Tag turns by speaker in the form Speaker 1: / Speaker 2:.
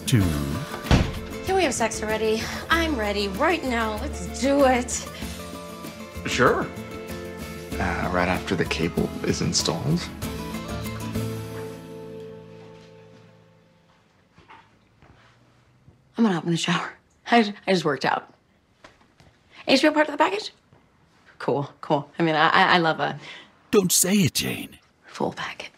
Speaker 1: two.
Speaker 2: Can we have sex already? I'm ready right now. Let's do it.
Speaker 3: Sure. Uh, right after the cable is installed.
Speaker 2: I'm gonna hop in the shower. I, I just worked out. HBO part of the package? Cool, cool. I mean, I, I love a
Speaker 1: Don't say it, Jane.
Speaker 2: full package.